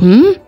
Hmm?